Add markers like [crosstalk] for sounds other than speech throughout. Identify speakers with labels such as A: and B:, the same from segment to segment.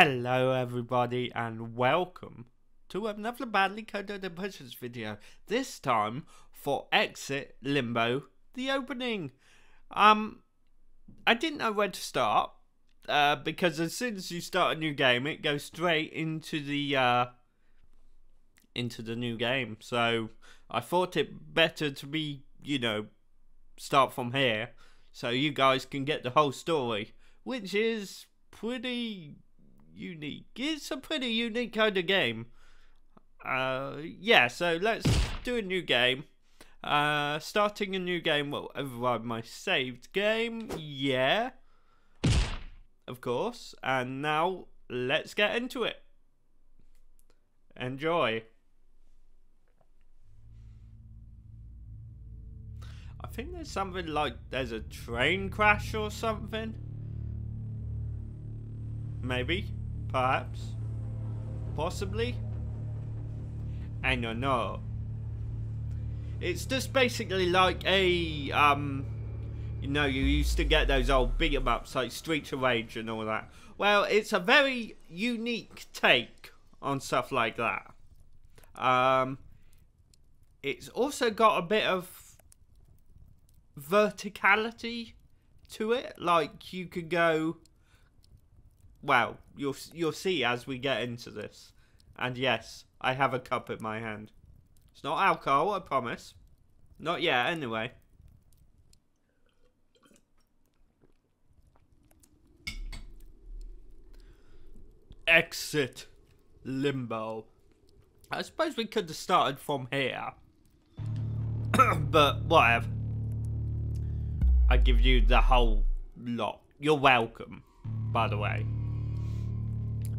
A: Hello everybody and welcome to another Badly Coded Impressions video. This time for Exit Limbo, the opening. Um, I didn't know where to start uh, because as soon as you start a new game, it goes straight into the uh, into the new game. So I thought it better to be, you know, start from here so you guys can get the whole story, which is pretty unique. It's a pretty unique kind of game. Uh, yeah, so let's do a new game. Uh, starting a new game will override my saved game. Yeah. Of course. And now, let's get into it. Enjoy. I think there's something like there's a train crash or something. Maybe. Perhaps. Possibly. I don't know. It's just basically like a, um, you know, you used to get those old beat 'em ups like Streets of Rage and all that. Well, it's a very unique take on stuff like that. Um, it's also got a bit of verticality to it. Like you could go well, you'll you'll see as we get into this. And yes, I have a cup in my hand. It's not alcohol, I promise. Not yet, anyway. Exit limbo. I suppose we could have started from here. [coughs] but whatever. I give you the whole lot. You're welcome, by the way.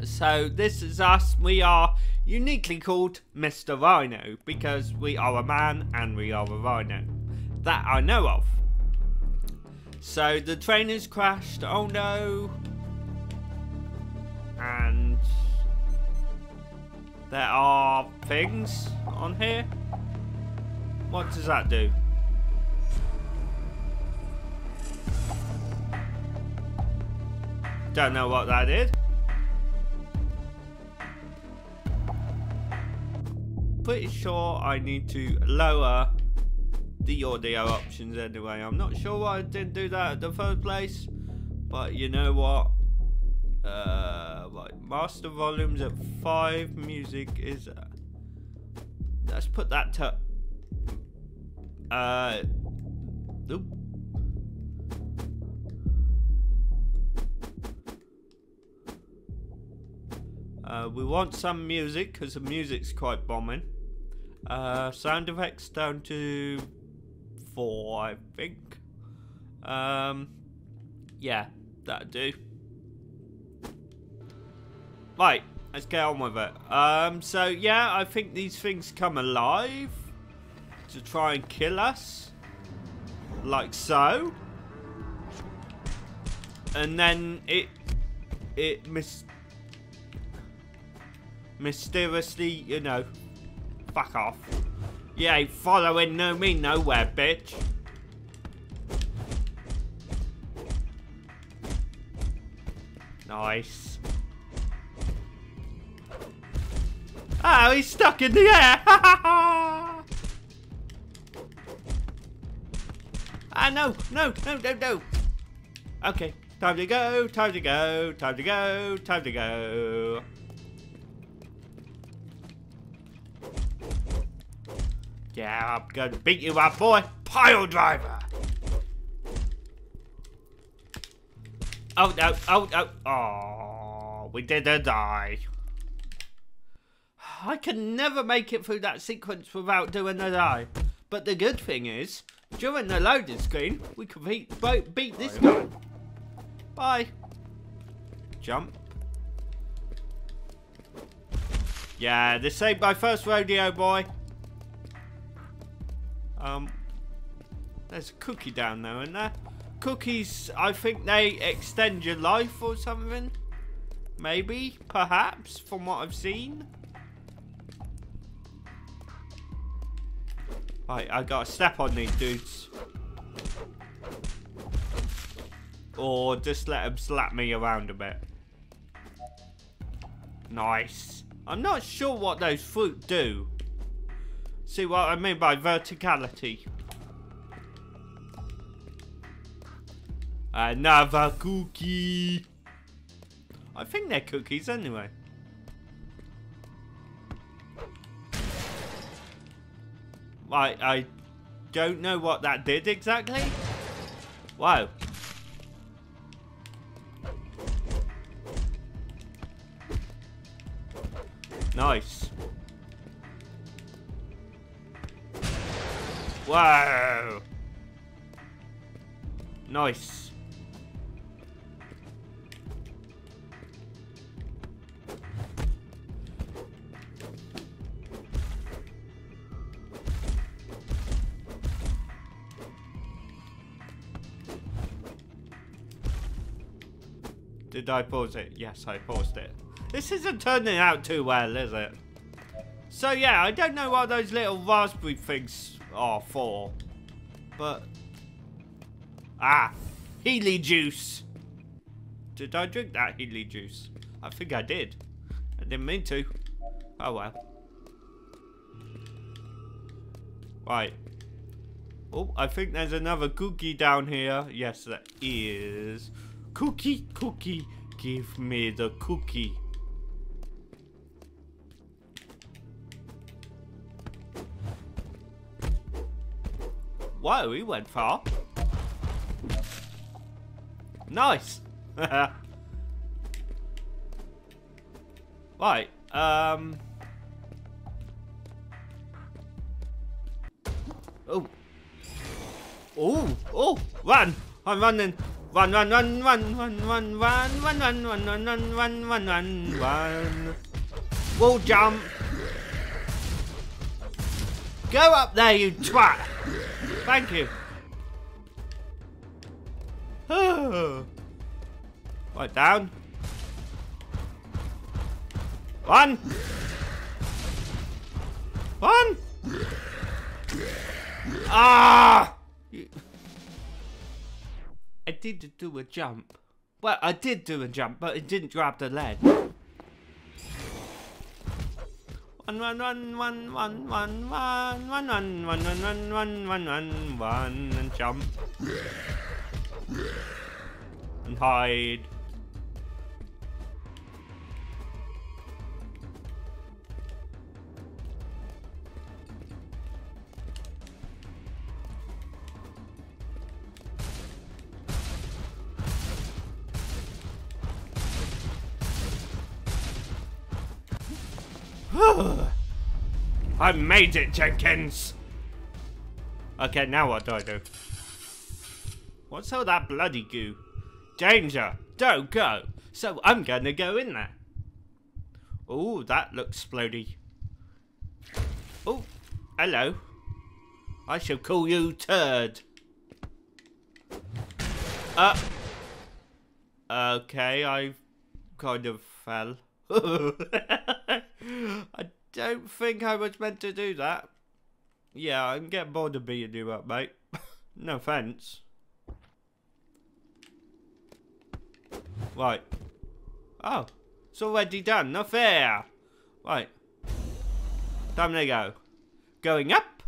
A: So this is us. We are uniquely called Mr. Rhino because we are a man and we are a rhino. That I know of. So the train has crashed. Oh no. And there are things on here. What does that do? Don't know what that is. Pretty sure I need to lower the audio options anyway. I'm not sure why I didn't do that at the first place, but you know what? Uh, right, master volumes at 5, music is... Uh, let's put that to... Uh, oop. Uh, we want some music because the music's quite bombing. Uh, sound effects down to four, I think. Um, yeah, that'll do. Right, let's get on with it. Um, so yeah, I think these things come alive to try and kill us, like so. And then it it mis mysteriously, you know, Fuck off. You ain't following no me nowhere, bitch. Nice. Oh, he's stuck in the air. [laughs] ah, no, no, no, no, no. Okay, time to go, time to go, time to go, time to go. Yeah, I'm gonna beat you up, boy. Pile driver. Oh, no. Oh, no. Oh, we didn't die. I can never make it through that sequence without doing a die. But the good thing is, during the loading screen, we can beat, beat this guy. Bye. Jump. Yeah, this ain't my first rodeo, boy. Um, there's a cookie down there, isn't there? Cookies, I think they extend your life or something. Maybe, perhaps, from what I've seen. Right, I gotta step on these dudes. Or just let them slap me around a bit. Nice. I'm not sure what those fruit do. See what I mean by verticality. Uh, Another cookie. I think they're cookies anyway. I, I don't know what that did exactly. Wow. Nice. Wow. Nice. Did I pause it? Yes, I paused it. This isn't turning out too well, is it? So yeah, I don't know what those little raspberry things are for. But... Ah! Healy juice! Did I drink that Healy juice? I think I did. I didn't mean to. Oh well. Right. Oh, I think there's another cookie down here. Yes, there is. Cookie, cookie, give me the cookie. Whoa, he went far. Nice. right, um... Oh. Oh, oh, run! I'm running. Run, run, run, run, run, run, run, run, run, run, run, run, run, run, run, run. Wall jump. Go up there, you twat. Thank you. [sighs] right down. One. One. Ah! I did do a jump. Well, I did do a jump, but it didn't grab the lead. One, one, one, one, one, one, one, one, one, one, one, one, one, one, one, one, and jump. And hide. I made it, Jenkins! Okay, now what do I do? What's all that bloody goo? Danger! Don't go! So I'm gonna go in there. Oh, that looks splody. Oh, hello. I shall call you Turd. Uh. Okay, I kind of fell. [laughs] Don't think I was meant to do that. Yeah, I'm getting bored of beating you up, mate. no offence. Right. Oh, it's already done. No fair. Right. Time to go. Going up.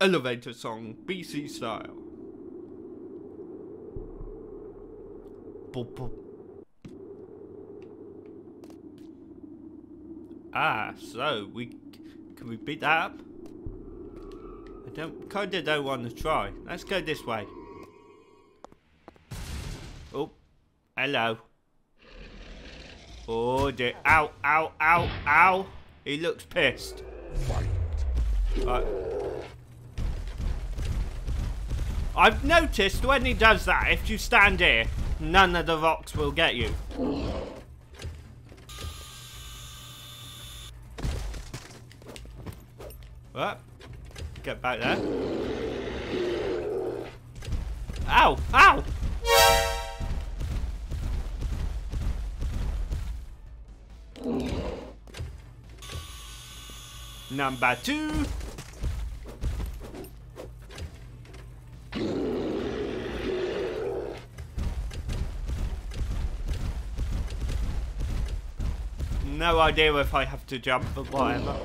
A: Elevator song, BC style. Boop, boop. Ah, so we can we beat that up? I don't kinda don't want to try. Let's go this way. Oh, hello. Oh dear. Ow, ow, ow, ow. He looks pissed. Right. I've noticed when he does that, if you stand here, none of the rocks will get you. What? Get back there. Ow! Ow! number two. No idea if I have to jump, but whatever.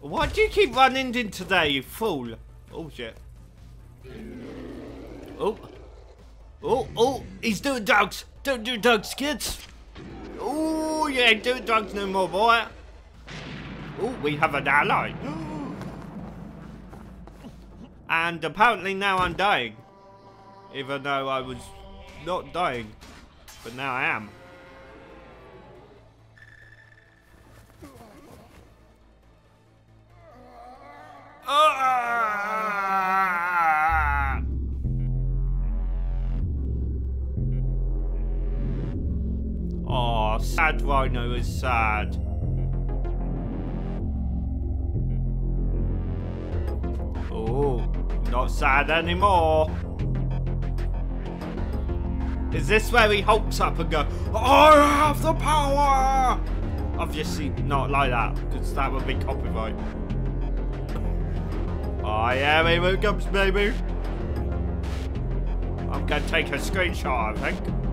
A: Why do you keep running into there, you fool? Oh, shit. Oh. Oh, oh, he's doing drugs. Don't do drugs, kids. Oh, you ain't doing drugs no more, boy. Oh, we have an ally. and apparently now I'm dying. Even though I was not dying. But now I am. Sad Rhino is sad. Oh, not sad anymore. Is this where he hulks up and go, I have the power? Obviously not like that, because that would be copyright. Oh yeah, it comes, baby. I'm gonna take a screenshot, I think.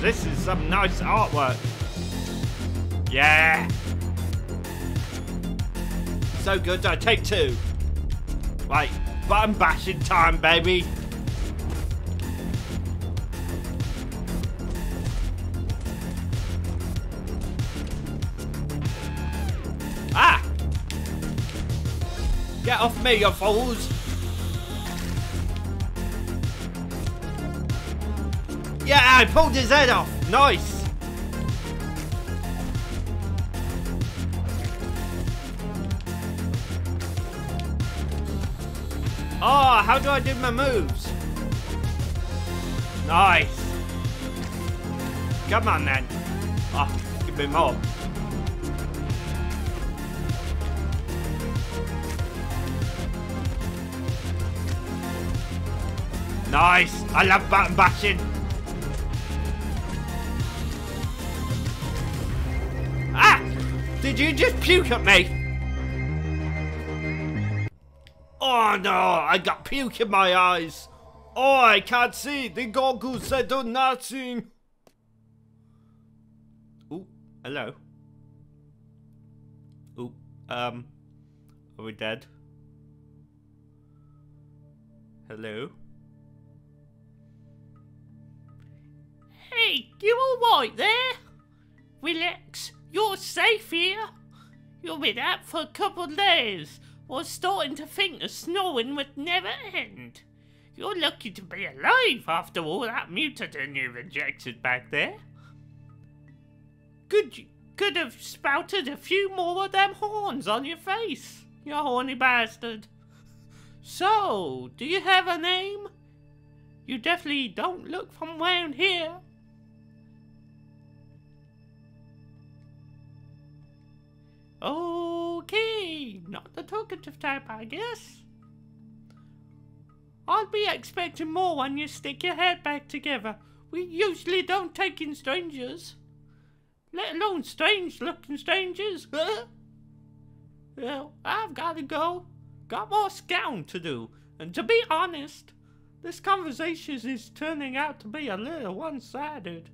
A: This is some nice artwork. Yeah. So good, I take two. Right, button bashing time, baby. Ah! Get off me, you fools! Yeah, I pulled his head off. Nice. Oh, how do I do my moves? Nice. Come on, then. Oh, give me more. Nice. I love button bashing. You just puke at me? Oh no, I got puke in my eyes. Oh, I can't see. The goggles said do nothing. Ooh, hello. Ooh, um, are we dead? Hello?
B: Hey, you alright there? Relax, you're safe here. You've been out for a couple of days. Was starting to think the snoring would never end. You're lucky to be alive after all that mutagen you've injected back there. Could you could have spouted a few more of them horns on your face, you horny bastard. So, do you have a name? You definitely don't look from round here. Okay, not the talkative type, I guess. I'll be expecting more when you stick your head back together. We usually don't take in strangers. Let alone strange looking strangers. [laughs] well, I've got to go. Got more scouting to do. And to be honest, this conversation is turning out to be a little one-sided.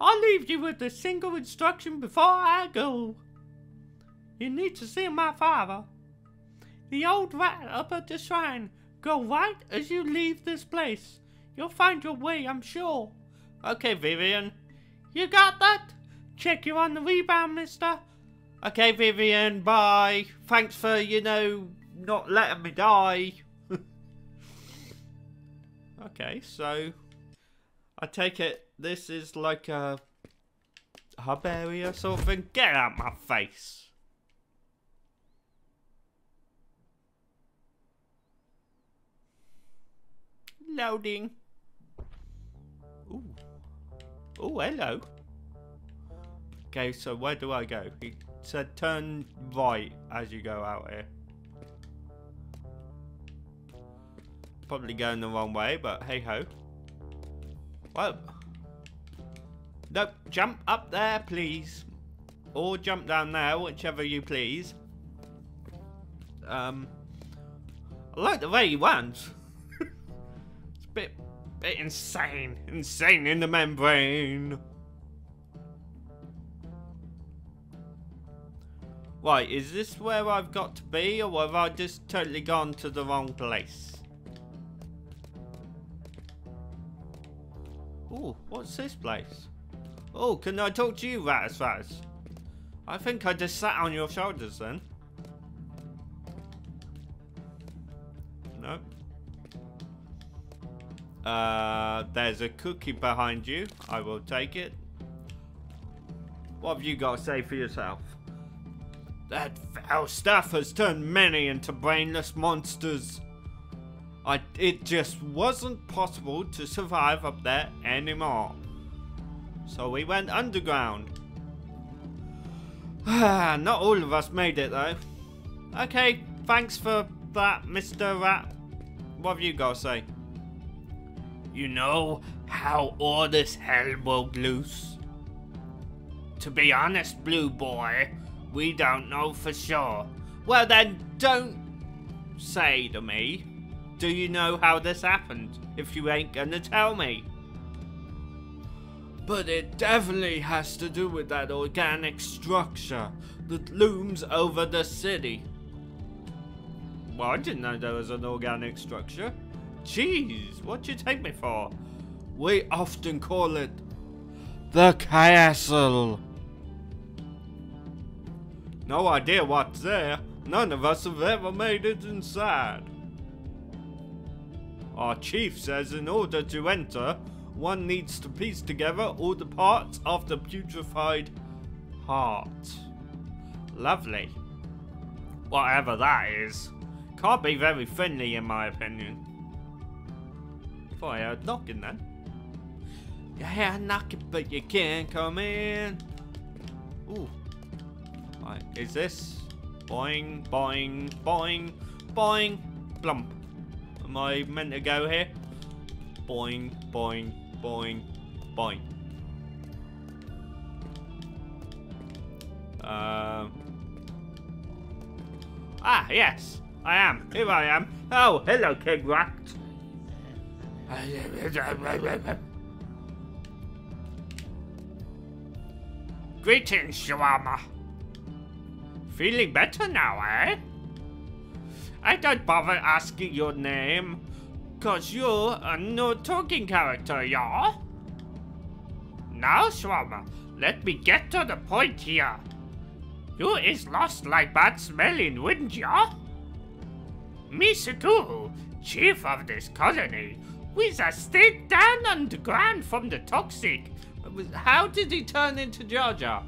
B: I'll leave you with a single instruction before I go. You need to see my father. The old rat up at the shrine. Go right as you leave this place. You'll find your way, I'm sure.
A: Okay, Vivian.
B: You got that? Check you on the rebound, mister.
A: Okay, Vivian, bye. Thanks for, you know, not letting me die. [laughs] okay, so I take it this is like a hub area sort of thing. Get out my face. Loading. Ooh. Oh, hello. Okay, so where do I go? He said turn right as you go out here. Probably going the wrong way, but hey ho. Nope, jump up there, please. Or jump down there, whichever you please. Um, I like the way he went. [laughs] it's a bit, bit insane. Insane in the membrane. Right, is this where I've got to be, or have I just totally gone to the wrong place? Oh, what's this place? Oh, can I talk to you, Raz? I think I just sat on your shoulders then. No. Uh, there's a cookie behind you. I will take it. What have you got to say for yourself? That foul stuff has turned many into brainless monsters. I, it just wasn't possible to survive up there anymore. So we went underground. [sighs] Ah, not all of us made it though. Okay, thanks for that, Mr. Rat. What have you got to say?
B: You know how all this hell broke loose? To be honest, Blue Boy, we don't know for sure.
A: Well then, don't say to me. Do you know how this happened? If you ain't gonna tell me. But it definitely has to do with that organic structure that looms over the city. Well, I didn't know there was an organic structure. Jeez, what you take me for? We often call it the castle. No idea what's there. None of us have ever made it inside. Our chief says in order to enter, one needs to piece together all the parts of the putrefied heart. Lovely. Whatever that is. Can't be very friendly in my opinion. Thought I heard knocking then. You knock it, but you can't come in. Ooh. Right, is this? Boing, boing, boing, boing, blump. Am I meant to go here? Boing, boing, boing, boing. Um. Ah, yes, I am. Here I am. Oh, hello, King Rat.
B: Greetings, Shawarma.
A: Feeling better now, eh? I don't bother asking your name, cause you're a no talking character, yeah?
B: Now, Shawarma, let me get to the point here. You is lost like bad smelling, wouldn't ya? Sukuhu, chief of this colony, we's a stayed down underground from the toxic.
A: How did he turn into Jar Jar?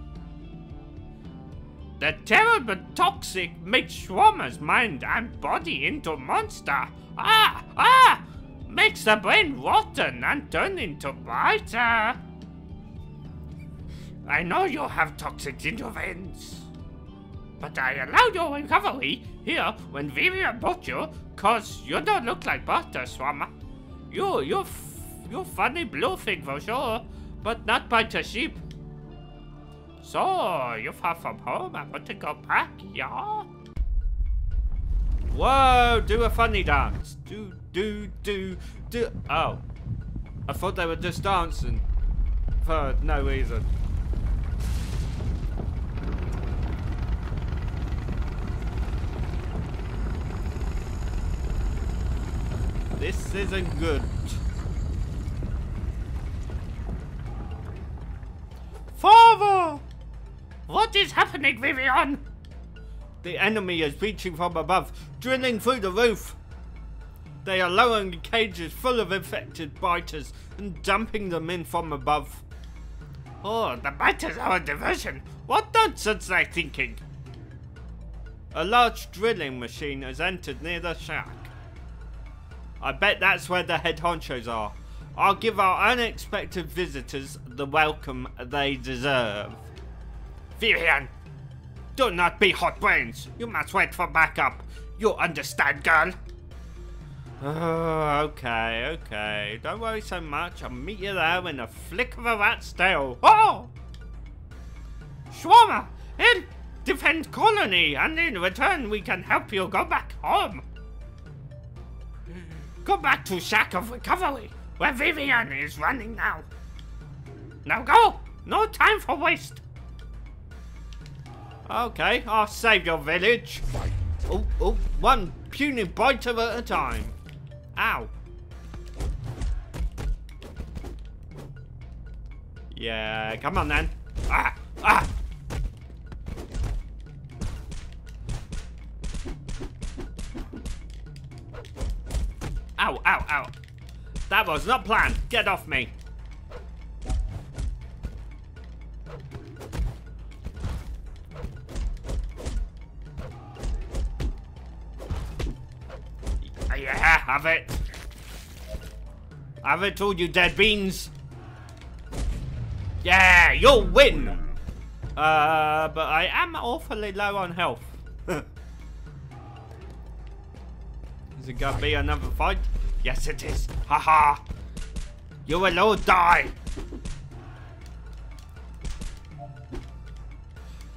B: The terrible toxic makes Shawarma's mind and body into monster. Ah, ah! Makes the brain rotten and turn into brighter. I know you have toxics in your veins. But I allow your recovery here when Vivian bought you, cause you don't look like butter, Shawarma. You, you, you're funny bluffing for sure, but not bite a sheep. So, you're far from home I want to go back, yeah?
A: Whoa, do a funny dance. Do, do, do, do. Oh. I thought they were just dancing. For no reason. This isn't good.
B: Father! What is happening, Vivian?
A: The enemy is reaching from above, drilling through the roof. They are lowering cages full of infected biters and dumping them in from above.
B: Oh, the biters are a diversion. What nonsense are they thinking?
A: A large drilling machine has entered near the shack. I bet that's where the head honchos are. I'll give our unexpected visitors the welcome they deserve.
B: Vivian, do not be hot brains. You must wait for backup. You understand, girl?
A: Oh, okay, okay. Don't worry so much. I'll meet you there in a flick of a rat's tail. Oh!
B: Shawarma, he'll defend colony, and in return we can help you go back home. Go back to Shack of Recovery, where Vivian is running now. Now go! No time for waste!
A: Okay, I'll save your village. Oh, oh, one puny bite of at a time. Ow. Yeah, come on then. Ah, ah. Ow, ow, ow. That was not planned. Get off me. Have it all, you dead beans. Yeah, you'll win. Uh, but I am awfully low on health. [laughs] Is it gonna be another fight? Yes, it is. Haha. -ha. You will all die.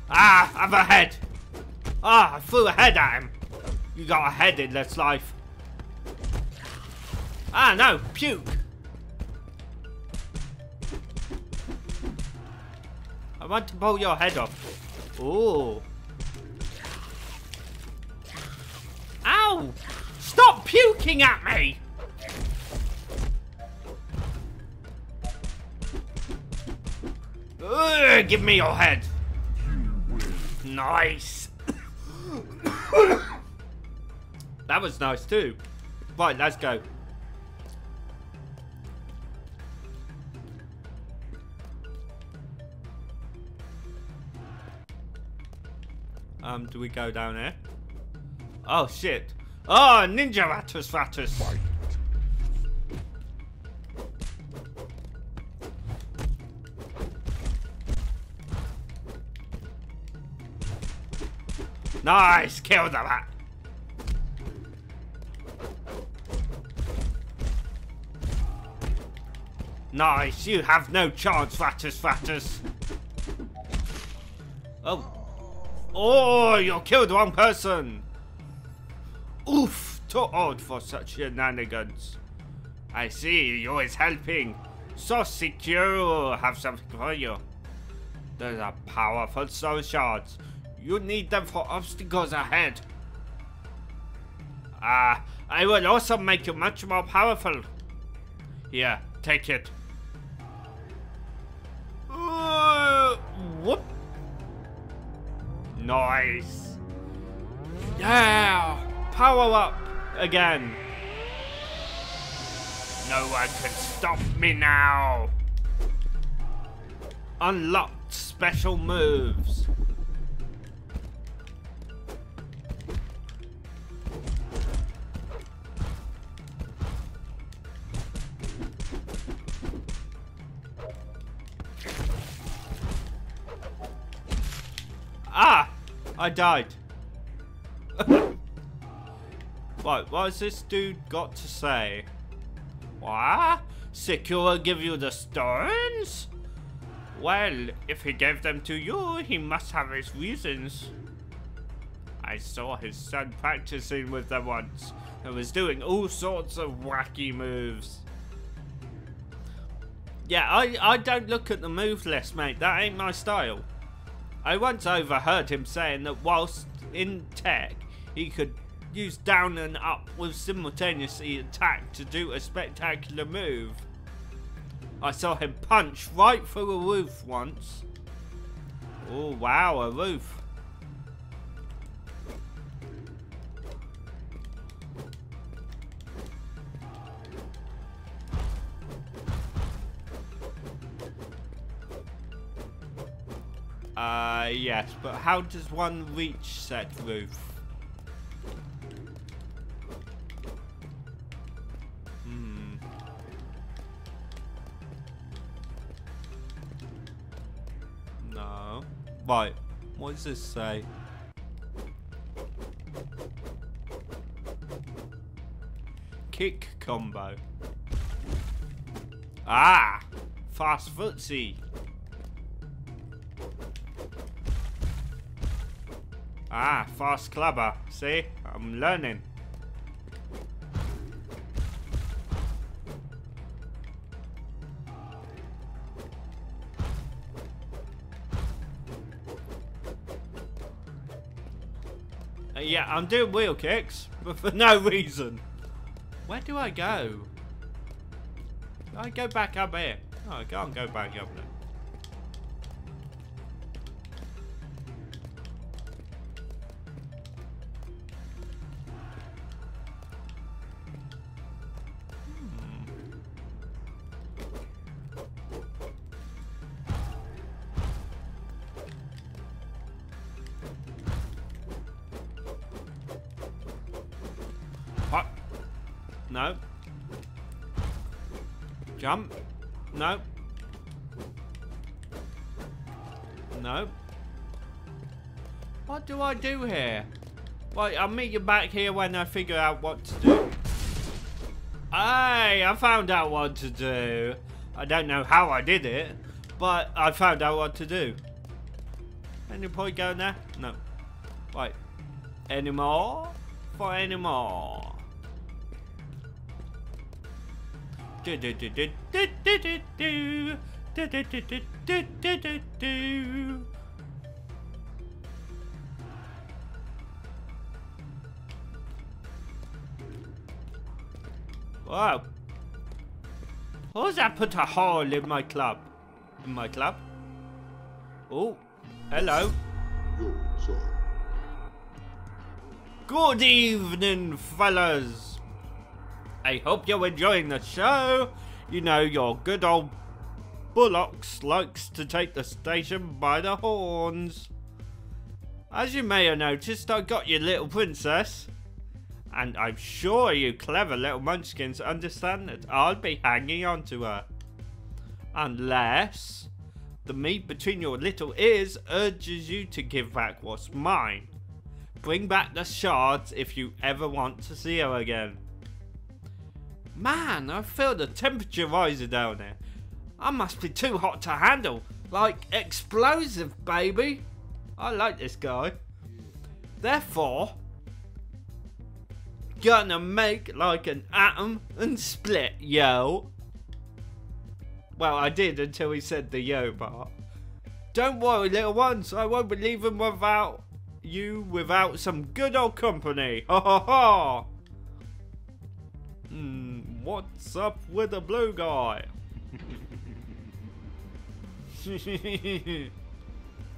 A: Ah, I have a head. Ah, I threw a head at him. You got a head in this life. Ah, no, puke. I want to pull your head off. Ooh. Ow! Stop puking at me! Ugh, give me your head. Nice. [coughs] that was nice too. Right, let's go. Um, do we go down here? Oh, shit. Oh, Ninja Ratus Ratus. Nice, kill the rat. Nice, you have no chance, Ratus Ratus. Oh. Oh, you killed one person. Oof, too old for such shenanigans. I see, you is helping. So secure, have something for you. Those are powerful soul shards. You need them for obstacles ahead. Ah, uh, I will also make you much more powerful. Here, take it. Uh, whoop. Nice. Yeah! Power up again. No one can stop me now. Unlocked special moves. I died. [laughs] right, what has this dude got to say? What? Secure give you the stones? Well, if he gave them to you, he must have his reasons. I saw his son practicing with them once and was doing all sorts of wacky moves. Yeah, I, I don't look at the move list, mate. That ain't my style. I once overheard him saying that whilst in tech, he could use down and up with simultaneously attack to do a spectacular move. I saw him punch right through a roof once. Oh wow, a roof. Uh, yes, but how does one reach said roof? Hmm. No. Right, what does this say? kick combo. Ah, fast footsie. Ah, fast clubber. See, I'm learning. Uh, yeah, I'm doing wheel kicks, but for [laughs] no reason. Where do I go? I go back up here? Oh, I can't go back up there. I do here? Right, I'll meet you back here when I figure out what to do. Hey, I found out what to do. I don't know how I did it, but I found out what to do. Any point going there? No. Right. Any more? For any more? Do do do do do do do do do do do do do do Wow. Who's that put a hole in my club? In my club? Oh, hello. Good evening, fellas. I hope you're enjoying the show. You know, your good old Bullocks likes to take the station by the horns. As you may have noticed, I got your little princess. And I'm sure you clever little munchkins understand that I'll be hanging on to her. Unless the meat between your little ears urges you to give back what's mine. Bring back the shards if you ever want to see her again. Man, I feel the temperature rising down there. I must be too hot to handle. Like explosive, baby. I like this guy. Therefore, gonna make like an atom and split, yo. Well, I did until he said the yo part. Don't worry, little ones. I won't be leaving without you without some good old company. Ha ha ha. Hmm, what's up with the blue guy? [laughs]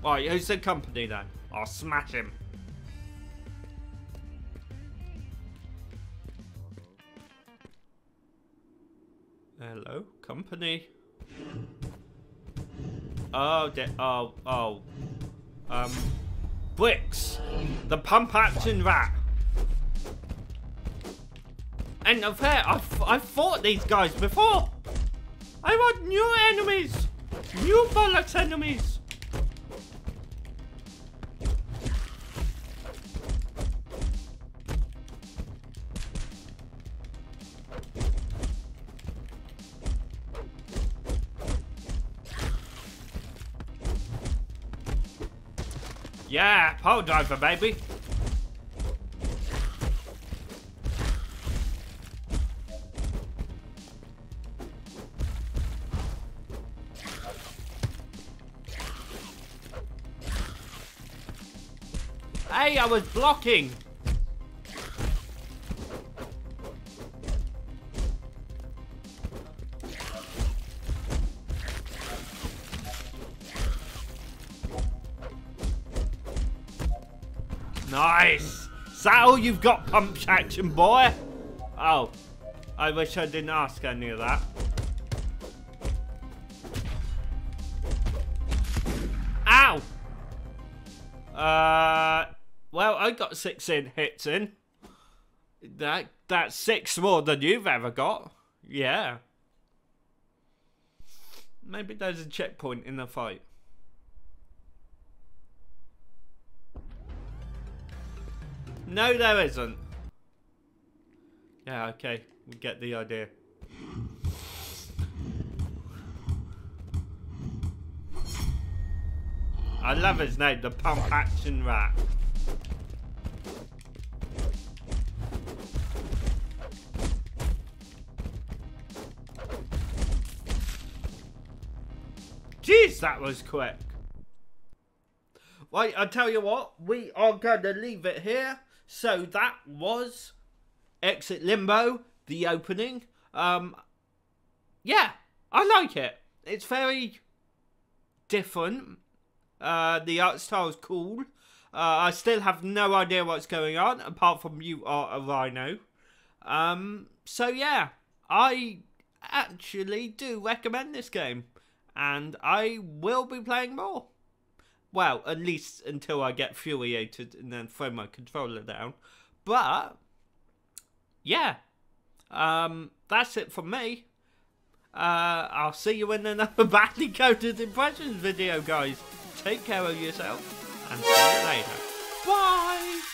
A: right, who's the company then? I'll smash him. Hello, company. Oh, oh, oh. Um, bricks. The pump action rat. And fair, I've, I've fought these guys before. I want new enemies. New bollocks enemies. Yeah, pole driver, baby. Hey, I was blocking. Nice. Is that all you've got, pump action boy? Oh, I wish I didn't ask any of that. Ow! Uh, well, I got six in hits in. That that's six more than you've ever got. Yeah. Maybe there's a checkpoint in the fight. No, there isn't. Yeah, okay. We get the idea. I love his name, the Pump Action Rat. Jeez, that was quick. Right, I tell you what, we are going to leave it here. So that was Exit Limbo, the opening. Um, yeah, I like it. It's very different. Uh, the art style is cool. Uh, I still have no idea what's going on, apart from you are a rhino. Um, so yeah, I actually do recommend this game, and I will be playing more. Well, at least until I get furiated and then throw my controller down. But yeah, um, that's it from me. Uh, I'll see you in another [laughs] badly coded impressions video, guys. Take care of yourself and see you later. Bye!